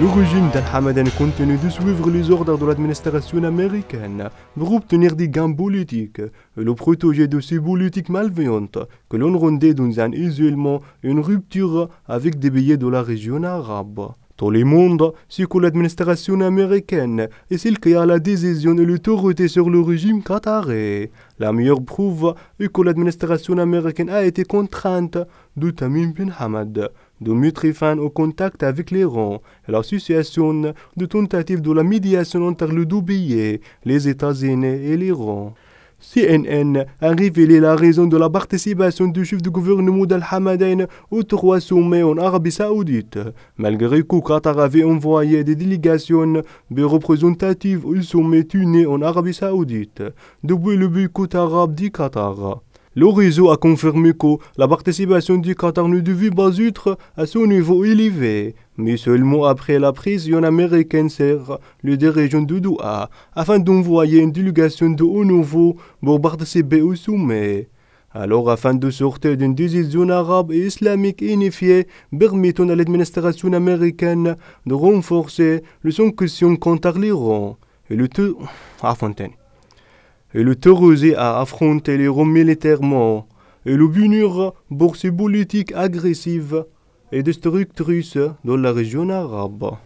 Le régime d'Al-Hamadan continue de suivre les ordres de l'administration américaine pour obtenir des gains politiques et le protéger de ces politiques malveillantes que l'on rendait dans un isolement une rupture avec des billets de la région arabe. Tout le monde sait que l'administration américaine est celle qui a la décision et l'autorité sur le régime qatari. La meilleure preuve est que l'administration américaine a été contrainte de Tamim bin Hamad de mettre fin au contact avec l'Iran et l'association de tentatives de la médiation entre le pays, les États-Unis et l'Iran. CNN a révélé la raison de la participation du chef du gouvernement d'Al-Hamadain au trois sommets en Arabie Saoudite, malgré que Qatar avait envoyé des délégations représentatives au sommet tunis en Arabie Saoudite, depuis le boycott arabe du Qatar. Le a confirmé que la participation du Qatar ne devait pas être à son niveau élevé, mais seulement après la pression américaine sur le dirigeant de Doha, afin d'envoyer une délégation de haut niveau pour participer au sommet. Alors, afin de sortir d'une décision arabe et islamique unifiée permettant à l'administration américaine de renforcer les sanctions contre l'Iran et le tout... à Fontaine et le terroriser à affronter l'Iran militairement et le punir pour ses politiques agressives et destructrices dans la région arabe.